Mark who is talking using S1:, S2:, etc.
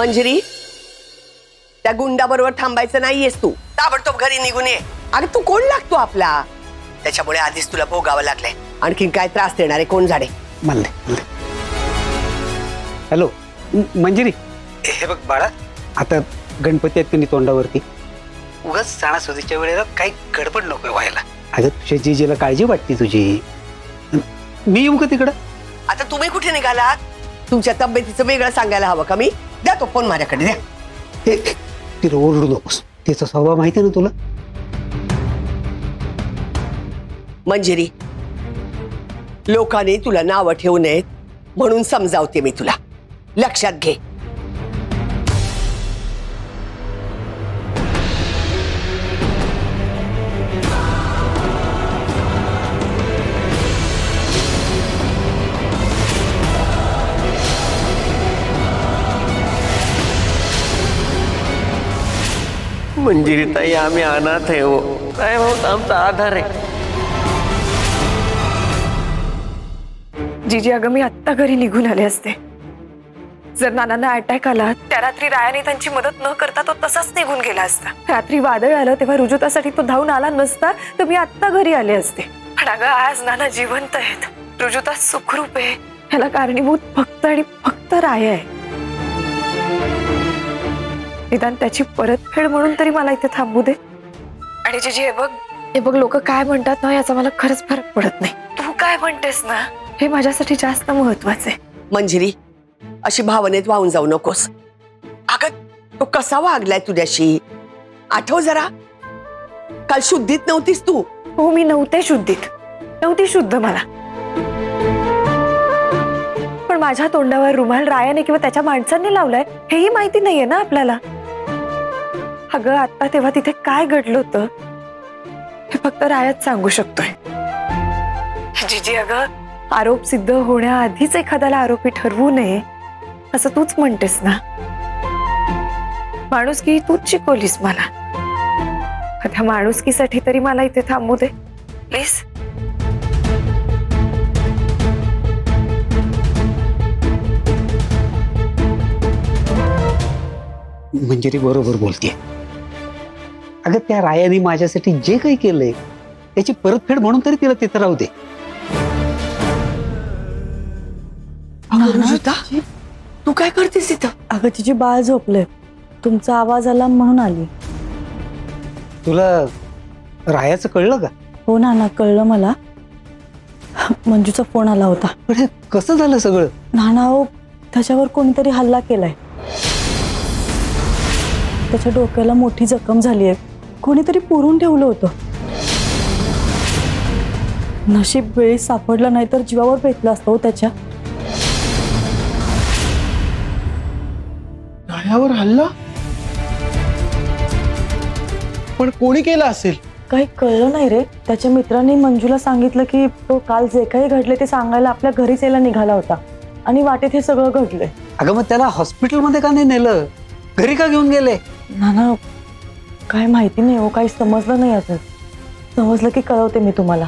S1: मंजिरी? त्या गुंडाबरोबर थांबायचं नाहीयेस तू. ताबडतोब घरी निघून ये. अरे तू कोण लागतो आपला? त्याच्यामुळे आधीच तुला भोगावं लागलंय. आणखीन काय त्रास देणारे कोण झाडे?
S2: म्हणले हॅलो मंजिरी. हे बघ बाळा. आता गणपती आहेत की नाही तोंडावरती? उगाच सणासुदीच्या वेळेला काही गडबड नको व्हायला. अगं तुझ्या जीजीला काळजी वाटते तुझी. मी येऊ का तिकडं?
S1: आता तुम्ही कुठे निघालात? तुमच्या तब्येतीचं वेगळं सांगायला हवं का मी? द्या तो फ़ोन माझ्याकडे द्या.
S2: तिला ओरडू नकोस. तिचा स्वभाव माहिती आहे ना तुला?
S1: मंजिरी लोकांनी तुला नावं ठेवू नयेत म्हणून समजावते मी तुला. लक्षात घे.
S3: मंजिरीताई आम्ही अनाथ आहे हो काय भाऊ आमचा आधार आहे
S4: जीजी अगं मी आत्ता घरी निघून आले असते, जर नानांना अटॅक आला, त्या रात्री रायाने त्यांची मदत न करता तो तसाच निघून गेला असता. रात्री वादळ आलं, तेव्हा रुजुतासाठी तो धावून आला नसता, तर मी आत्ता घरी आले असते. पण अगं, आज नाना जिवंत आहेत. रुजुता सुखरूप आहे. ह्याला कारणीभूत फक्त आणि फक्त राया आहे. निदान त्याची परतफेड म्हणून तरी मला इथे थांबू दे. आणि जीजी हे बघ हे बघ लोक काय म्हणतात ना याचा मला खरंच फरक पडत नाही. तू काय म्हणतेस ना? हे माझ्यासाठी जास्त महत्वाचं. आहे
S1: मंजिरी अशी भावनेत वाहून जाऊ नकोस. अगं तो कसा वागलाय तुझ्याशी? आठव जरा. काल शुद्धीत नव्हतीस तू.
S4: हो मी नव्हते शुद्धीत. नव्हती शुद्ध मला. पण माझ्या तोंडावर रुमाल रायाने किंवा त्याच्या माणसांनी लावलाय हेही माहिती नाहीये ना आपल्याला. अगं आता तिथे काय घडलं हे फक्त सांगू शकतोय. जीजी आरोप सिद्ध होण्याआधीच एखाद्याला आरोपी ठरवू नये, असं तूच म्हणतेस ना? माणुसकी तूच शिकवलीस मला. आता माणुसकीसाठी तरी मला इथे थांबू दे, प्लीज़.
S2: मंजिरी बरोबर बोलतीये. अगं त्या रायाने माझ्यासाठी जे काही केलंय त्याची परतफेड म्हणून तरी तिला तिथं राहू दे.
S1: रुजुता तू काय करतेस इथं?
S5: अगं तिची बाळ झोपले तुमचा आवाज़ आला म्हणून आली.
S2: तुला रायाचं कळलं का?
S5: हो ना ना कळलं मला. मंजूचा फ़ोन आला होता.
S2: पण हे कसं झालं सगळं?
S5: नाना हो त्याच्यावर कोणीतरी हल्ला केलाय. त्याच्या डोक्याला मोठी जखम झाली आहे. कोणीतरी पुरून ठेवलं होतं. नशीब वेळी सापडलं नाही तर जीवावर पेटलं असतं त्याच्या.
S6: हल्ला? पण कोणी केला असेल?
S5: काही कळलं नाही रे. त्याच्या मित्रांनी मंजूला सांगितलं की तो काल जे काही घडले ते सांगायला आपल्या घरीच यायला निघाला होता. आणि वाटेत हे सगळं घडलंय.
S2: अगं मग त्याला हॉस्पिटलमध्ये का नाही नेलं? घरी का घेऊन गेले?
S5: नाना काय माहिती नाही हो काही समजलं नाही अजून. समजलं की कळवते मी तुम्हाला.